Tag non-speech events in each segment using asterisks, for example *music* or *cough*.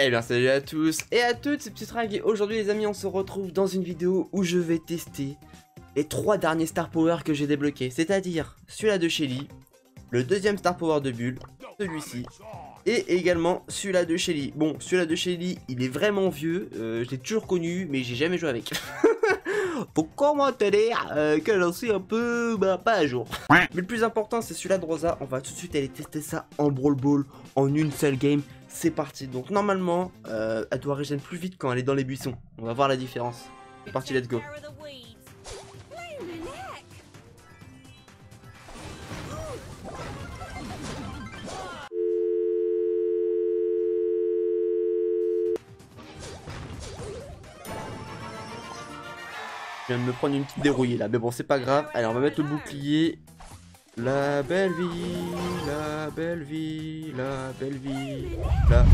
Eh bien salut à tous et à toutes ces petits trags et aujourd'hui les amis on se retrouve dans une vidéo où je vais tester les trois derniers Star Power que j'ai débloqués. C'est-à-dire celui-là de Shelly, le deuxième Star Power de Bull, celui-ci et également celui-là de Shelly. Bon celui-là de Shelly il est vraiment vieux, euh, je l'ai toujours connu mais j'ai jamais joué avec. *laughs* Pour comment te dire euh, que j'en suis un peu bah, pas à jour. Mais le plus important c'est celui-là de Rosa, on va tout de suite aller tester ça en Brawl Ball en une seule game c'est parti. Donc normalement, euh, elle doit régénérer plus vite quand elle est dans les buissons. On va voir la différence. C'est parti, let's go. Je viens de me prendre une petite dérouillée là, mais bon c'est pas grave. Allez on va mettre le bouclier. La belle vie, la belle vie, la belle vie, la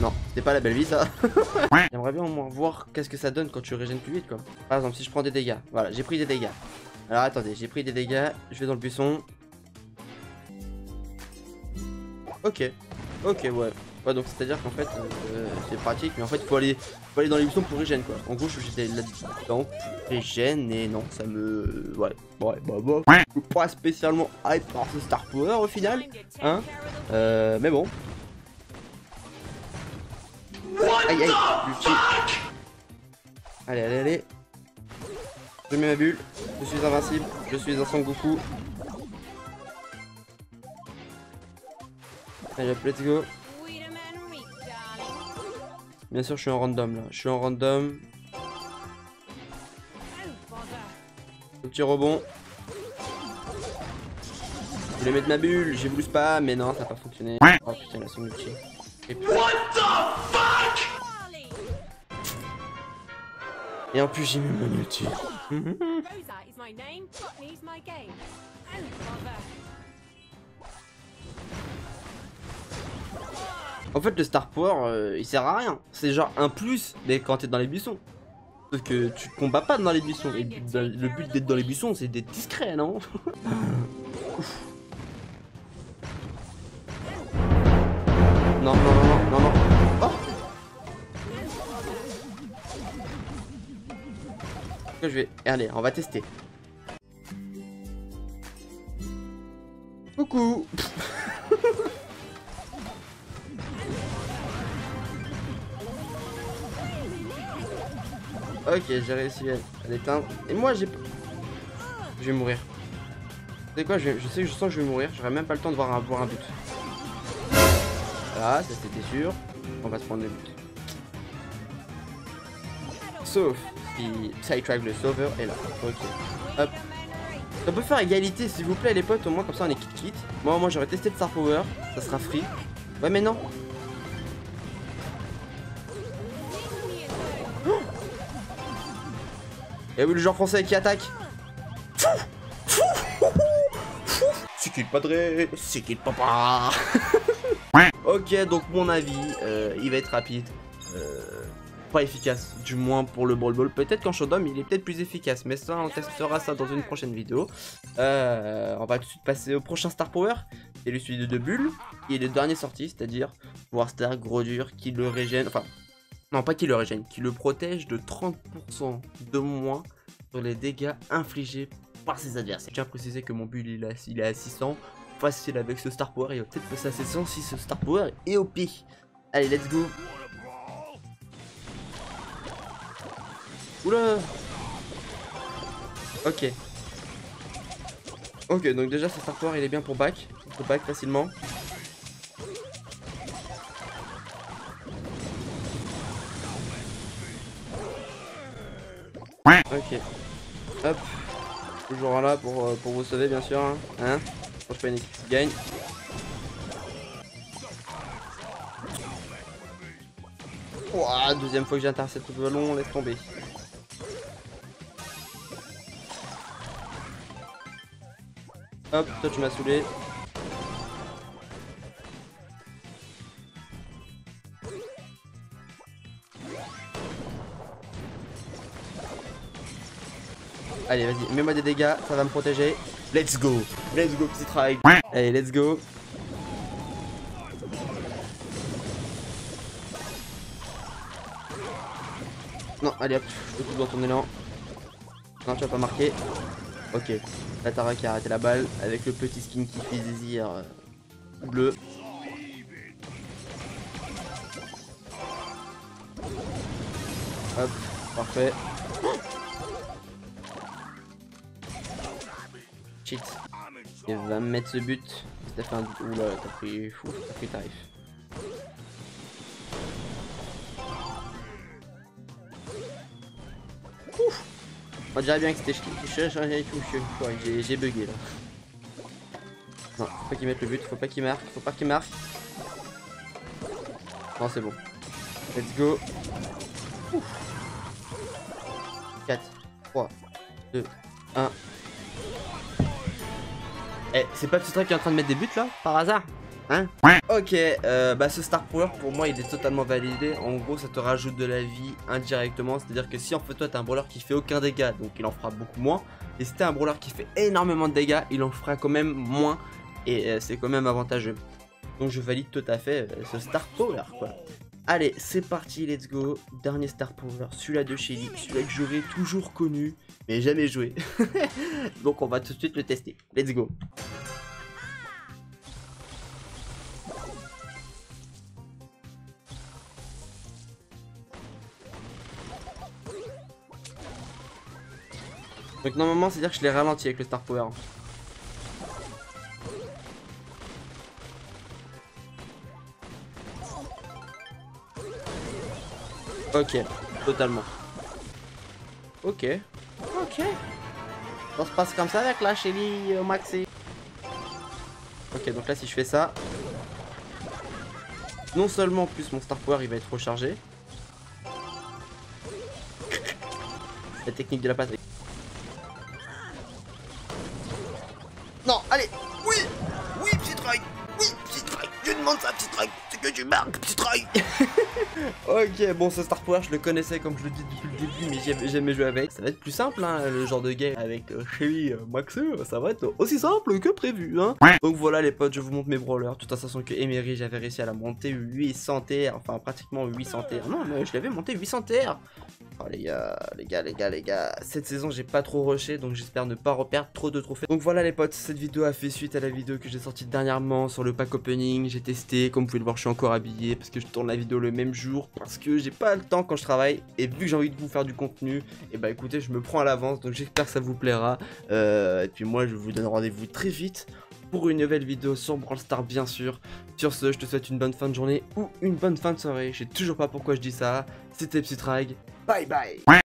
Non, c'était pas la belle vie ça. *laughs* J'aimerais bien au moins voir qu'est-ce que ça donne quand tu régènes plus vite quoi. Par exemple si je prends des dégâts, voilà j'ai pris des dégâts. Alors attendez, j'ai pris des dégâts, je vais dans le buisson. Ok, ok ouais. Ouais, donc c'est-à-dire qu'en fait, euh, c'est pratique, mais en fait, faut aller, faut aller dans les buissons pour régène, quoi. En gros, j'étais là-dedans pour régène, et non, ça me... Ouais, ouais, bah, bah. Je pas spécialement hype par ce Star Power, au final, hein. Euh, mais bon. Aïe, aïe, Allez, allez, allez. Je mets ma bulle, je suis invincible, je suis un Sangoku. Allez hop, let's go. Bien sûr, je suis en random là. Je suis en random. Le petit rebond. Je voulais mettre ma bulle, j'ai voulu spam, mais non, ça n'a pas fonctionné. Oh putain, là, son ulti. What the fuck? Et en plus, j'ai mis mon ulti. En fait, le Star Power, euh, il sert à rien. C'est genre un plus, mais quand t'es dans les buissons. Parce que tu combats pas dans les buissons. Et le but d'être dans les buissons, c'est d'être discret, non? *laughs* Non, non, non, non, non, Oh je vais... Allez, on va tester. Coucou *laughs* Ok, j'ai réussi à l'éteindre. Et moi, j'ai... Je vais mourir. C'est quoi je, sais, je sens que je vais mourir. J'aurais même pas le temps de voir un, voir un but. Voilà, ça c'était sûr. On va se prendre le but. Sauf si Sidetrack le sauveur est là. Ok. Hop. On peut faire égalité s'il vous plaît les potes, au moins comme ça on est kit kit. Moi, moi j'aurais testé le Star Power, ça sera free. Ouais mais non, Et oui, le genre français qui attaque. C'est qui le padré? C'est qui le papa? *laughs* Ok, donc mon avis, euh, il va être rapide. Euh, pas efficace, du moins pour le Brawl Ball. Peut-être qu'en Showdown, il est peut-être plus efficace, mais ça, on testera ça dans une prochaine vidéo. Euh, on va tout de suite passer au prochain Star Power. C'est le celui de deux bulles, qui est le dernier sorti, c'est-à-dire pouvoir Star gros dur, qui le régène, enfin non, pas qui le régène, qui le protège de 30% de moins sur les dégâts infligés par ses adversaires. Tiens à préciser que mon bull il, est à 600. Facile avec ce Star Power, va peut-être passer à 700 si ce Star Power est OP. Allez, let's go. Oula Ok. Ok, donc déjà ce Star Power il est bien pour back. On peut back facilement. Ok. Hop. Toujours là pour, euh, pour vous sauver, bien sûr. Hein. hein Je une équipe qui gagne. Ouah, deuxième fois que j'intercepte le ballon, laisse tomber. Hop, toi tu m'as saoulé. Allez, vas-y, mets-moi des dégâts, ça va me protéger. Let's go Let's go, petit try Allez, let's go Non, allez hop, je te coupe dans ton élan. Non, tu vas pas marquer. Ok, la Tara qui a arrêté la balle avec le petit skin qui fait désir euh, bleu. Hop, parfait. Cheat. Il va me mettre ce but. T'as fait un... Oula, t'as pris... Fou, t'as pris tarif. Ouf On dirait bien que c'était... J'ai bugué là. Non, faut pas qu'il mette le but, faut pas qu'il marque, faut pas qu'il marque. Non, c'est bon. Let's go. 4, 3, 2, 1. Eh, c'est pas Psy qui est en train de mettre des buts là, par hasard? Hein? Ok, euh, bah ce Star Power pour moi il est totalement validé. En gros, ça te rajoute de la vie indirectement. C'est-à-dire que si en fait toi t'as un brawler qui fait aucun dégât, donc il en fera beaucoup moins. Et si t'as un brawler qui fait énormément de dégâts, il en fera quand même moins. Et euh, c'est quand même avantageux. Donc je valide tout à fait euh, ce Star Power quoi. Allez, c'est parti, let's go. Dernier Star Power, celui-là de Shelly, celui-là que j'aurais toujours connu, mais jamais joué. *laughs* Donc on va tout de suite le tester. Let's go. Donc normalement, c'est-à-dire que je l'ai ralenti avec le Star Power. Ok, totalement. Ok. Ok. Ça se passe comme ça avec la Shelly au maxi. Ok, donc là si je fais ça, non seulement en plus mon Star Power il va être rechargé. *laughs* La technique de la passe. Ok, bon, ce Star Power, je le connaissais comme je le dis depuis le début, mais j'ai jamais joué avec. Ça va être plus simple, hein, le genre de game avec euh, Shelly euh, Maxé, ça va être aussi simple que prévu, hein. Donc voilà, les potes, je vous montre mes brawlers. Tout en sachant que Emery, j'avais réussi à la monter 800 TR, enfin pratiquement 800 TR. Non, mais je l'avais monté 800 TR. Oh les gars, les gars, les gars, les gars. Cette saison, j'ai pas trop rushé, donc j'espère ne pas reperdre trop de trophées. Donc voilà les potes, cette vidéo a fait suite à la vidéo que j'ai sortie dernièrement sur le pack opening. J'ai testé, comme vous pouvez le voir, je suis encore habillé parce que je tourne la vidéo le même jour parce que j'ai pas le temps quand je travaille et vu que j'ai envie de vous faire du contenu, et eh bah écoutez, je me prends à l'avance, donc j'espère que ça vous plaira. Euh, et puis moi, je vous donne rendez-vous très vite pour une nouvelle vidéo sur Brawl Stars bien sûr. Sur ce, je te souhaite une bonne fin de journée ou une bonne fin de soirée. Je sais toujours pas pourquoi je dis ça. C'était Psytrag. Bye bye